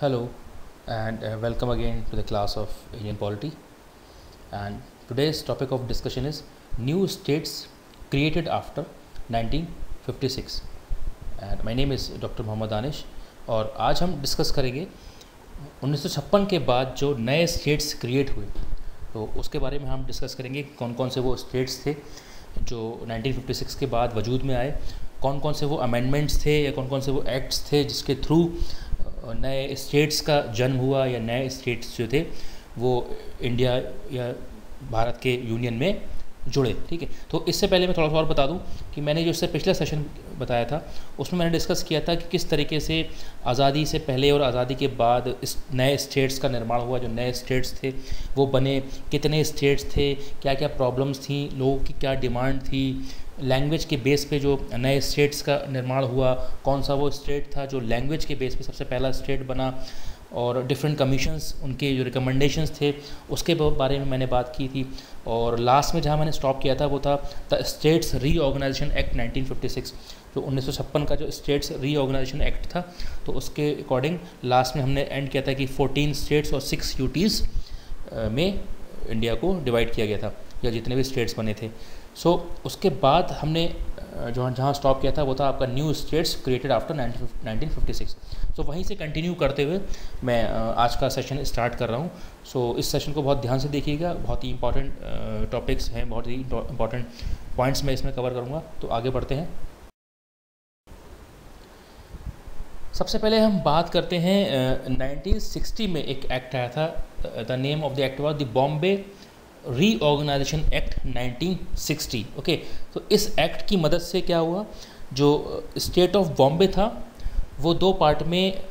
Hello and uh, welcome again to the class of Indian polity. And today's topic of discussion is new states created after 1956. And my name is Dr. Mohammad Danish और आज हम discuss करेंगे 1956 के बाद जो नए states create हुए तो उसके बारे में हम डिस्कस करेंगे कौन कौन से वो स्टेट्स थे जो 1956 के बाद वजूद में आए कौन कौन से वो अमेंडमेंट्स थे या कौन कौन से वो एक्ट्स थे जिसके थ्रू नए स्टेट्स का जन्म हुआ या नए स्टेट्स जो थे, वो इंडिया या भारत के यूनियन में जुड़े, ठीक है? तो इससे पहले मैं थोड़ा सा और बता दूँ कि मैंने जो इससे पिछला सेशन बताया था, उसमें मैंने डिस्कस किया था कि किस तरीके से आज़ादी से पहले और आज़ादी के बाद इस नए स्टेट्स का निर्माण हुआ, जो नए स्टेट्स थे, वो बने, कितने स्टेट्स थे क्या क्या प्रॉब्लम्स थी, लोगों की क्या डिमांड थी लैंग्वेज के बेस पे जो नए स्टेट्स का निर्माण हुआ, कौन सा वो स्टेट था जो लैंग्वेज के बेस पे सबसे पहला स्टेट बना और डिफरेंट कमीशंस उनके जो रिकमेंडेशंस थे, उसके बारे में मैंने बात की थी। और लास्ट में जहाँ मैंने स्टॉप किया था, वो था द स्टेट्स रीऑर्गेनाइजेशन एक्ट 1956 जो उन्नीस सौ छप्पन का जो स्टेट्स रीऑर्गेनाइजेशन एक्ट था। तो उसके अकॉर्डिंग लास्ट में हमने एंड किया था कि 14 स्टेट्स और सिक्स यूटीज़ में इंडिया को डिवाइड किया गया था या जितने भी स्टेट्स बने थे। सो so, उसके बाद हमने जो जहाँ स्टॉप किया था वो था आपका new states created after 1956 so वहीं से कंटिन्यू करते हुए मैं आज का सेशन स्टार्ट कर रहा हूँ। सो so, इस सेशन को बहुत ध्यान से देखिएगा। बहुत ही इंपॉर्टेंट टॉपिक्स हैं बहुत ही इंपॉर्टेंट पॉइंट्स मैं इसमें कवर करूँगा। तो आगे बढ़ते हैं। सबसे पहले हम बात करते हैं 1960 में एक एक्ट आया था। The name of the act was the Bombay reorganisation act 1960 okay तो इस एक्ट की मदद से क्या हुआ जो स्टेट ऑफ़ बॉम्बे था वो दो पार्ट में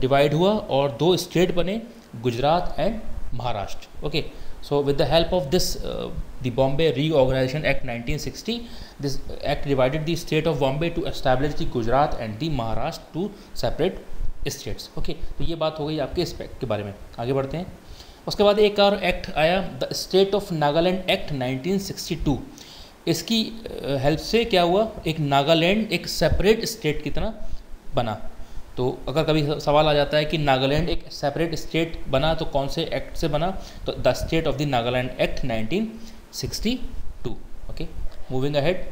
डिवाइड हुआ और दो स्टेट बने Gujarat and Maharashtra okay so with the help of this uh, the bombay reorganization act 1960 this act divided the state of bombay to establish the gujarat and the maharashtra to separate states. Okay तो ये बात हो गई आपके इस के बारे में। आगे बढ़ते हैं। उसके बाद एक और एक्ट आया the state of Nagaland act 1962 इसकी हेल्प से क्या हुआ? एक नागालैंड एक सेपरेट स्टेट की तरह बना। तो अगर कभी सवाल आ जाता है कि नागालैंड एक सेपरेट स्टेट बना तो कौन से एक्ट से बना? तो the state of the Nagaland act 1962 okay moving ahead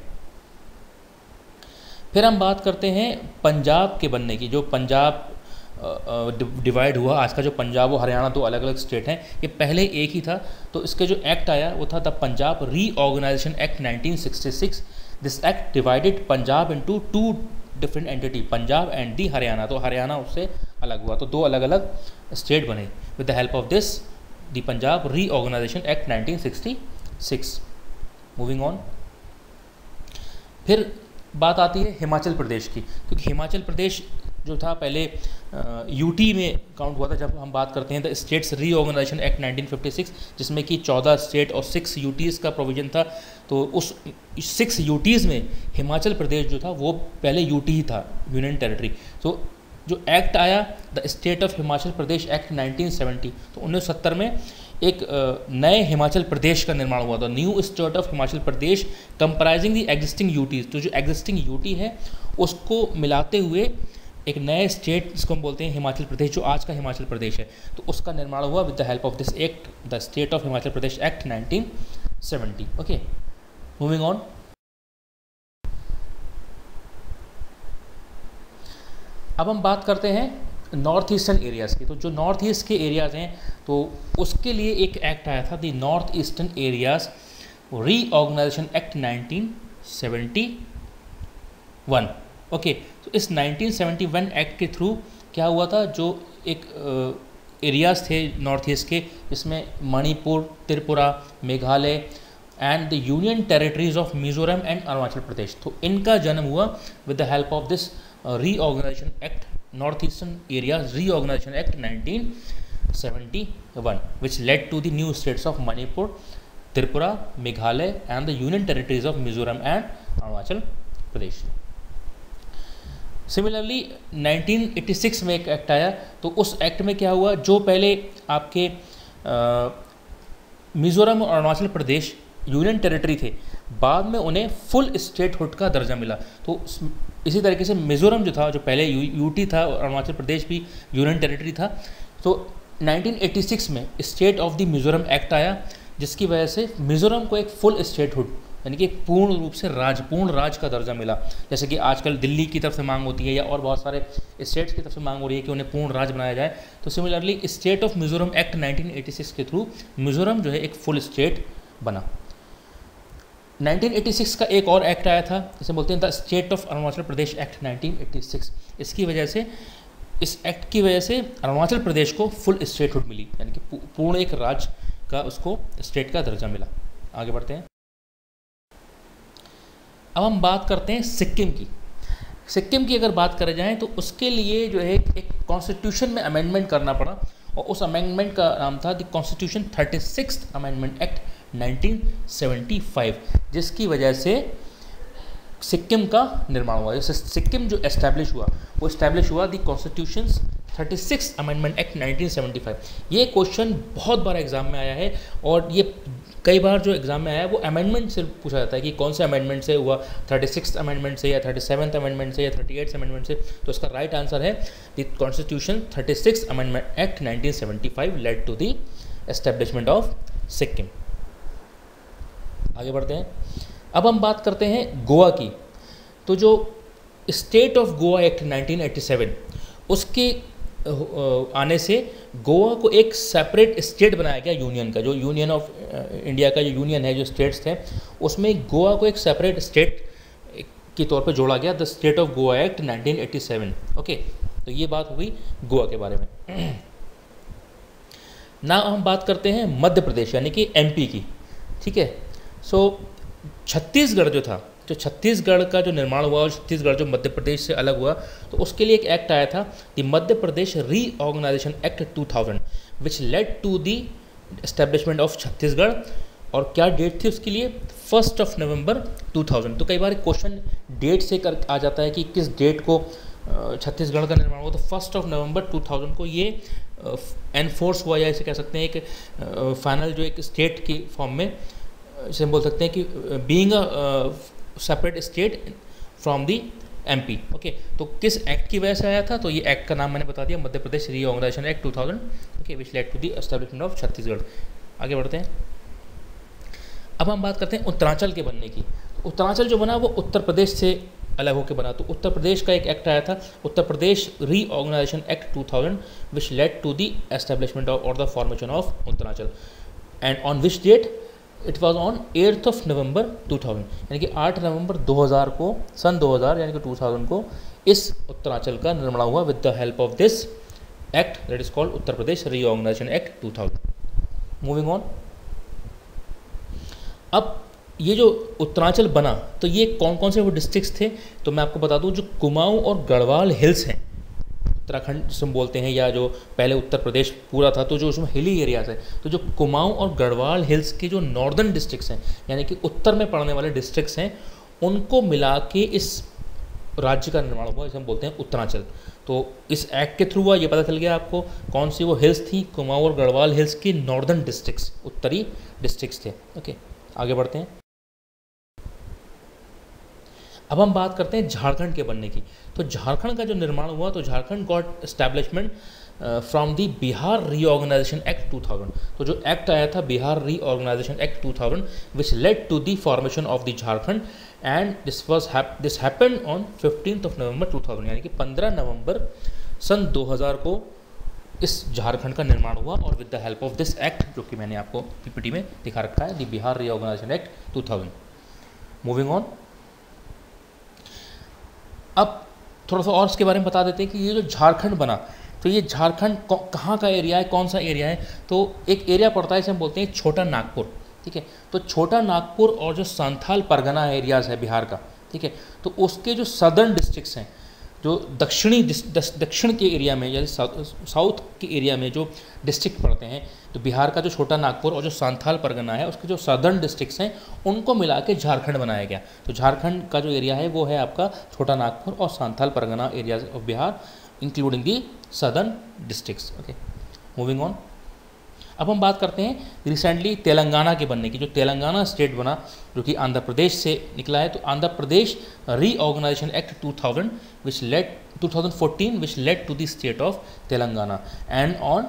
फिर हम बात करते हैं पंजाब के बनने की, जो पंजाब डिवाइड हुआ। आज का जो पंजाब और हरियाणा दो अलग अलग स्टेट हैं, ये पहले एक ही था। तो इसके जो एक्ट आया, वो था the Punjab reorganisation act 1966 this act divided Punjab into two different entity Punjab and the Haryana. तो हरियाणा उससे अलग हुआ। तो दो अलग अलग स्टेट बने। With the help of this the Punjab reorganisation act 1966 moving on फिर बात आती है हिमाचल प्रदेश की। क्योंकि हिमाचल प्रदेश जो था पहले यूटी में काउंट हुआ था जब हम बात करते हैं द स्टेट्स रीऑर्गेनाइजेशन एक्ट 1956 जिसमें कि 14 स्टेट और सिक्स यूटीज़ का प्रोविज़न था। तो उस सिक्स यूटीज़ में हिमाचल प्रदेश जो था, वो पहले यूटी ही था यूनियन टेरिटरी तो जो एक्ट आया the state of Himachal Pradesh act 1970 तो उन्नीस में एक नए हिमाचल प्रदेश का निर्माण हुआ था। New state of Himachal Pradesh comprising the existing UTs तो जो एग्जिस्टिंग यूटी है, उसको मिलाते हुए एक नए स्टेट जिसको हम बोलते हैं हिमाचल प्रदेश, जो आज का हिमाचल प्रदेश है। तो उसका निर्माण हुआ with the help of this act the state of Himachal Pradesh act 1970 okay moving on अब हम बात करते हैं नॉर्थ ईस्टर्न एरियाज़ की। तो जो नॉर्थ ईस्ट के एरियाज़ हैं तो उसके लिए एक एक्ट आया था the north eastern areas reorganisation act 1971 okay तो इस 1971 एक्ट के थ्रू क्या हुआ था? जो एक एरियाज़ थे नॉर्थ ईस्ट के, जिसमें Manipur, Tripura, Meghalaya and the union territories of Mizoram and Arunachal Pradesh तो इनका जन्म हुआ with the help of this reorganisation act north eastern area reorganisation act 1971 which led to the new states of Manipur Tripura Meghalaya and the union territories of Mizoram and Arunachal Pradesh similarly 1986 में एक act आया तो उस act में क्या हुआ? जो पहले आपके मिज़ोरम और अरुणाचल प्रदेश यूनियन टेरिटरी थे बाद में उन्हें फुल स्टेट हुड का दर्जा मिला। तो इसी तरीके से मिज़ोरम जो था जो पहले यू, यूटी था और अरुणाचल प्रदेश भी यूनियन टेरिटरी था तो 1986 में state of the Mizoram act आया जिसकी वजह से मिज़ोरम को एक फुल स्टेटहुड यानी कि पूर्ण रूप से राज, पूर्ण राज का दर्जा मिला। जैसे कि आजकल दिल्ली की तरफ़ से मांग होती है या और बहुत सारे स्टेट्स की तरफ़ से मांग हो रही है कि उन्हें पूर्ण राज बनाया जाए। तो similarly state of Mizoram act 1986 के थ्रू मिज़ोरम जो है एक फुल स्टेट बना। 1986 का एक और एक्ट आया था जिसे बोलते हैं the state of Arunachal Pradesh act 1986 इसकी वजह से, इस एक्ट की वजह से अरुणाचल प्रदेश को फुल स्टेटहुड मिली। यानी कि पूर्ण एक राज्य का उसको स्टेट का दर्जा मिला। आगे बढ़ते हैं। अब हम बात करते हैं सिक्किम की। सिक्किम की अगर बात करें जाए तो उसके लिए जो है एक कॉन्स्टिट्यूशन में अमेंडमेंट करना पड़ा और उस अमेंडमेंट का नाम था the constitution thirty six amendment act 1975 जिसकी वजह से सिक्किम का निर्माण हुआ। सिक्किम जो एस्टैब्लिश हुआ, वो इस्टेब्लिश हुआ दी कॉन्स्टिट्यूशन 36 अमेंडमेंट एक्ट 1975 ये क्वेश्चन बहुत बार एग्ज़ाम में आया है और ये कई बार जो एग्ज़ाम में आया, वो अमेंडमेंट से पूछा जाता है कि कौन से अमेंडमेंट से हुआ थर्टी सिक्स अमेंडमेंट से या थर्टी सेवन्थ अमेंडमेंट से या थर्टी एट्थ अमेंडमेंट से तो इसका राइट आंसर है the constitution thirty six amendment act nineteen seventy five led to the establishment of Sikkim आगे बढ़ते हैं। अब हम बात करते हैं गोवा की। तो जो स्टेट ऑफ़ गोवा एक्ट 1987 उसके आने से गोवा को एक सेपरेट स्टेट बनाया गया यूनियन का, जो यूनियन ऑफ़ इंडिया का जो यूनियन है, जो स्टेट्स थे, उसमें गोवा को एक सेपरेट स्टेट के तौर पर जोड़ा गया the state of Goa act 1987 okay तो ये बात हुई गोवा के बारे में। ना हम बात करते हैं मध्य प्रदेश, यानी कि एमपी की। ठीक है? सो छत्तीसगढ़ जो था जो छत्तीसगढ़ का जो निर्माण हुआ और छत्तीसगढ़ जो मध्य प्रदेश से अलग हुआ तो उसके लिए एक एक्ट आया था the Madhya Pradesh reorganisation act 2000 which led to the establishment of Chhattisgarh और क्या डेट थी उसके लिए? फ़र्स्ट ऑफ़ नवंबर 2000 तो कई बार क्वेश्चन डेट से कर, आ जाता है कि किस डेट को छत्तीसगढ़ का निर्माण हुआ तो फ़र्स्ट ऑफ़ नवंबर 2000 को ये एनफोर्स हुआ या इसे कह सकते हैं एक फाइनल जो एक स्टेट की फॉर्म में इसे बोल सकते हैं कि being a separate state from the MP okay तो किस एक्ट की वजह से आया था? तो ये एक्ट का नाम मैंने बता दिया, Madhya Pradesh reorganisation act 2000 okay which led to the establishment of Chhattisgarh. आगे बढ़ते हैं। अब हम बात करते हैं उत्तरांचल के बनने की। उत्तरांचल जो बना, वो उत्तर प्रदेश से अलग होकर बना। तो उत्तर प्रदेश का एक एक्ट आया था, Uttar Pradesh reorganisation act 2000 which led to the establishment of और the formation of Uttaranchal. And on which date it was on eighth of November 2000 यानी कि 8 नवंबर 2000 को, सन 2000 यानी कि 2000 को, इस उत्तरांचल का निर्माण हुआ with the help of this act that is called Uttar Pradesh reorganisation act 2000 moving on अब ये जो उत्तरांचल बना तो ये कौन कौन से वो डिस्ट्रिक्ट्स थे? तो मैं आपको बता दूँ, जो कुमाऊं और गढ़वाल हिल्स हैं उत्तराखंड जिसम बोलते हैं, या जो पहले उत्तर प्रदेश पूरा था तो जो उसमें हिली एरियाज़ है तो जो कुमाऊं और गढ़वाल हिल्स के जो नॉर्दर्न डिस्ट्रिक्ट्स हैं, यानी कि उत्तर में पड़ने वाले डिस्ट्रिक्ट्स हैं, उनको मिला के इस राज्य का निर्माण हुआ जिसे हम बोलते हैं उत्तरांचल। तो इस एक्ट के थ्रू हुआ, ये पता चल गया आपको कौन सी वो हिल्स थी, कुमाऊं और गढ़वाल हिल्स की नॉर्दर्न डिस्ट्रिक्ट्स उत्तरी डिस्ट्रिक्ट्स थे। ओके आगे बढ़ते हैं। अब हम बात करते हैं झारखंड के बनने की। तो झारखंड का जो निर्माण हुआ तो Jharkhand got establishment from the Bihar reorganisation act 2000 तो जो एक्ट आया था, Bihar reorganisation act 2000 which led to the formation of the Jharkhand and this was this happen on fifteen of November 2000 यानी कि 15 नवंबर सन 2000 को इस झारखंड का निर्माण हुआ, और with the help of this act जो कि मैंने आपको पीपीटी में दिखा रखा है the Bihar reorganisation act 2000 moving on अब थोड़ा सा और इसके बारे में बता देते हैं कि ये जो झारखंड बना तो ये झारखंड कहाँ का एरिया है, कौन सा एरिया है? तो एक एरिया पड़ता है, इसे हम बोलते हैं छोटा नागपुर, ठीक है? तो छोटा नागपुर और जो संथाल परगना एरियाज़ है बिहार का, ठीक है? तो उसके जो सदर्न डिस्ट्रिक्स हैं जो दक्षिणी दक्षिण के एरिया में यानी साउथ के एरिया में जो डिस्ट्रिक्ट पड़ते हैं तो बिहार का जो छोटा नागपुर और जो सांथाल परगना है, उसके जो सदर्न डिस्ट्रिक्ट्स हैं, उनको मिला के झारखंड बनाया गया। तो झारखंड का जो एरिया है, वो है आपका छोटा नागपुर और Santhal Pargana area of Bihar including the southern district okay moving on अब हम बात करते हैं रिसेंटली तेलंगाना के बनने की। जो तेलंगाना स्टेट बना, जो कि आंध्र प्रदेश से निकला है तो Andhra Pradesh reorganisation act 2000 which led 2014 which led to the state of Telangana. And on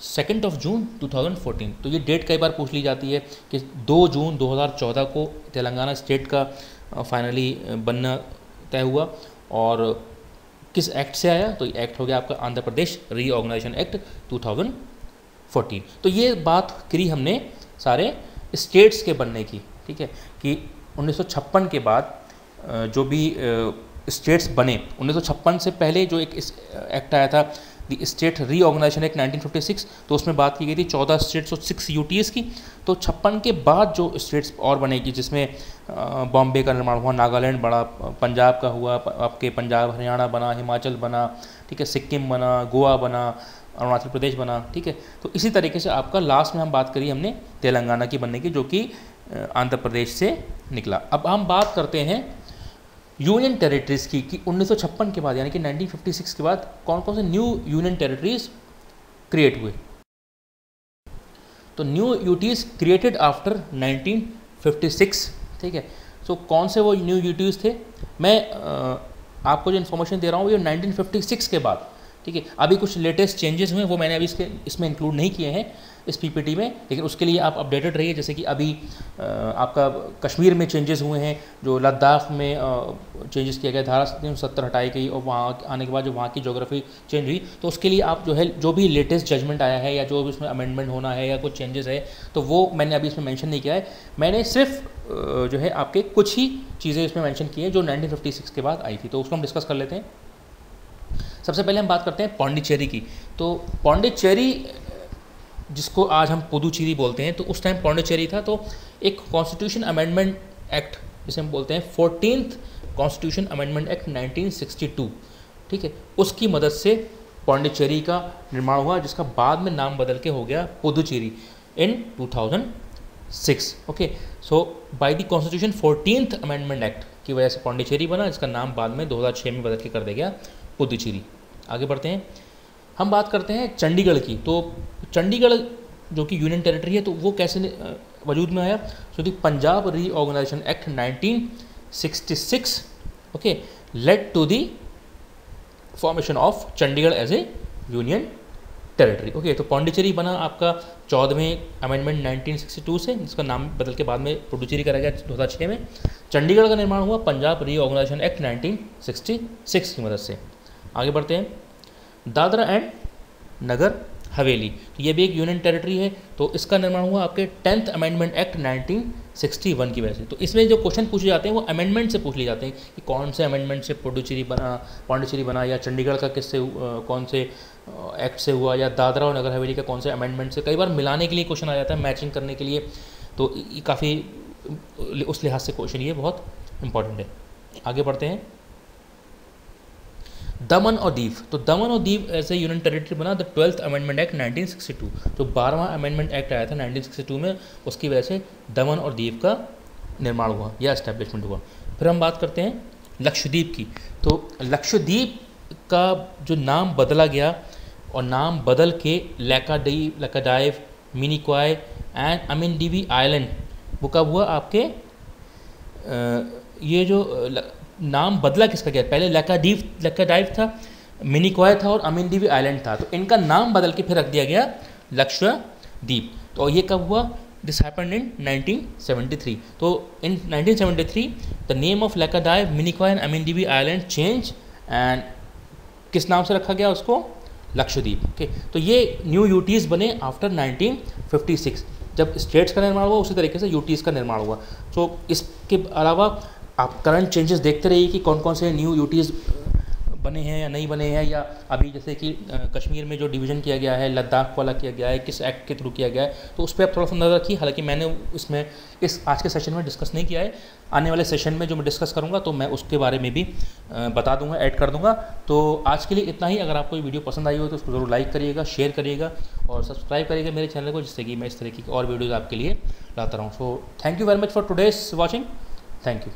second of June 2014 तो ये डेट कई बार पूछ ली जाती है कि 2 जून 2014 को तेलंगाना स्टेट का फाइनली बनना तय हुआ और किस एक्ट से आया? तो एक्ट हो गया आपका आंध्र प्रदेश रीऑर्गेनाइजेशन एक्ट 2014 तो ये बात करी हमने सारे स्टेट्स के बनने की, ठीक है? कि 1956 के बाद जो भी स्टेट्स बने 1956 से पहले जो एक एक्ट आया था, दी स्टेट रीऑर्गेनाइजेशन एक्ट 1956 तो उसमें बात की गई थी चौदह स्टेट्स और सिक्स यूटीएस की। तो छप्पन के बाद जो स्टेट्स और बनेगी, जिसमें बॉम्बे का निर्माण हुआ, नागालैंड बड़ा पंजाब का हुआ आपके पंजाब, हरियाणा बना, हिमाचल बना, ठीक है? सिक्किम बना, गोवा बना अरुणाचल प्रदेश बना ठीक है? तो इसी तरीके से आपका लास्ट में हम बात करी हमने तेलंगाना की बनने की जो कि आंध्र प्रदेश से निकला। अब हम बात करते हैं यूनियन टेरिटरीज़ की कि उन्नीस सौ छप्पन के बाद यानी कि 1956 के बाद कौन कौन से न्यू यूनियन टेरिटरीज क्रिएट हुए? तो न्यू यूटीज क्रिएटेड आफ्टर 1956 ठीक है? सो so, कौन से वो न्यू यूटीज थे? मैं आ, आपको जो इन्फॉर्मेशन दे रहा हूँ ये 1956 के बाद। ठीक है? अभी कुछ लेटेस्ट चेंजेस हुए वो मैंने अभी इसके, इसमें इंक्लूड नहीं किए हैं, इस पीपीटी में। लेकिन उसके लिए आप अपडेटेड रहिए, जैसे कि अभी आपका कश्मीर में चेंजेस हुए हैं, जो लद्दाख में चेंजेस किया गया धारा तीन सत्तर हटाई गई, और वहाँ आने के बाद जो वहाँ की जोग्राफी चेंज हुई तो उसके लिए आप जो है, जो भी लेटेस्ट जजमेंट आया है, या जो भी उसमें अमेंडमेंट होना है, या कुछ चेंजेस है तो वो मैंने अभी इसमें मैंशन नहीं किया है। मैंने सिर्फ़ जो है आपके कुछ ही चीज़ें इसमें मैंशन की हैं, जो नाइनटीन के बाद आई थी तो उसको हम डिस्कस कर लेते हैं। सबसे पहले हम बात करते हैं पौंडीचेरी की। तो पौंडीचेरी, जिसको आज हम पुदुचेरी बोलते हैं तो उस टाइम पौंडीचेरी था तो एक कॉन्स्टिट्यूशन अमेंडमेंट एक्ट जिसे हम बोलते हैं फोर्टीन कॉन्स्टिट्यूशन अमेंडमेंट एक्ट 1962 ठीक है? उसकी मदद से पौंडीचेरी का निर्माण हुआ, जिसका बाद में नाम बदल के हो गया Puducherry in 2006 okay so by the constitution fourteen amendment act की वजह से पौंडीचेरी बना, जिसका नाम बाद में 2006 में बदल के कर दिया गया। पुदुचेरी। आगे बढ़ते हैं। हम बात करते हैं चंडीगढ़ की। तो चंडीगढ़ जो कि यूनियन टेरिटरी है तो वो कैसे वजूद में आया? So the Punjab reorganisation act 1966 okay led to the formation of Chandigarh as a union territory. Okay तो पौंडीचेरी बना आपका चौदहवें अमेंडमेंट 1962 से, जिसका नाम बदल के बाद में पुडुचेरी करा गया 2006 में। चंडीगढ़ का निर्माण हुआ पंजाब रीऑर्गेनाइजेशन एक्ट 1966 की मदद से। आगे बढ़ते हैं। दादरा एंड नगर हवेली तो ये भी एक यूनियन टेरिटरी है तो इसका निर्माण हुआ आपके टेंथ अमेंडमेंट एक्ट 1961 की वजह से। तो इसमें जो क्वेश्चन पूछे जाते हैं, वो अमेंडमेंट से पूछ लिए जाते हैं कि कौन से अमेंडमेंट से पुडुचेरी बना, पांडिचेरी बना, या चंडीगढ़ का किससे कौन से एक्ट से हुआ, या दादरा और नगर हवेली का कौन से अमेंडमेंट से। कई बार मिलाने के लिए क्वेश्चन आ जाता है मैचिंग करने के लिए। तो काफ़ी, उस लिहाज से क्वेश्चन ये बहुत इंपॉर्टेंट है। आगे बढ़ते हैं। दमन और दीव। तो दमन और दीव ऐसे यूनियन टेरिटरी बना द ट्वेल्थ अमेंडमेंट एक्ट 1962 जो बारहवां अमेंडमेंट एक्ट आया था 1962 में, उसकी वजह से दमन और दीव का निर्माण हुआ या इस्टेब्लिशमेंट हुआ। फिर हम बात करते हैं लक्षद्वीप की। तो लक्षद्वीप का जो नाम बदला गया और नाम बदल के लैकाडी Laccadive Minicoy and Amindivi island, वो कब हुआ आपके? ये जो नाम बदला किसका गया? पहले लैकाडीव लैकाडाइव था मिनिक्वाय था और अमिनदीवी आइलैंड था। तो इनका नाम बदल के फिर रख दिया गया लक्षद्वीप तो ये कब हुआ? दिस हैपन इन 1973 तो इन 1973 the name of Laccadive Minicoy and Amindivi island change and किस नाम से रखा गया उसको? लक्षद्वीप ओके तो ये न्यू यूटीज़ बने आफ्टर 1956 जब स्टेट्स का निर्माण हुआ, उसी तरीके से यूटीज़ का निर्माण हुआ। तो इसके अलावा आप करंट चेंजेस देखते रहिए कि कौन कौन से न्यू यूटीज़ बने हैं या नहीं बने हैं, या अभी जैसे कि कश्मीर में जो डिवीज़न किया गया है, लद्दाख वाला किया गया है, किस एक्ट के थ्रू किया गया है तो उस पर आप थोड़ा सा नज़र रखिए। हालाँकि मैंने इसमें, इस आज के सेशन में डिस्कस नहीं किया है। आने वाले सेशन में जो मैं डिस्कस करूँगा तो मैं उसके बारे में भी बता दूँगा ऐड कर दूँगा। तो आज के लिए इतना ही। अगर आपको ये वीडियो पसंद आई हो तो उसको ज़रूर लाइक करिएगा शेयर करिएगा और सब्सक्राइब करिएगा मेरे चैनल को, जिससे कि मैं इस तरीके की और वीडियोज़ आपके लिए लाता रहूँ। So thank you very much for today's watching thank you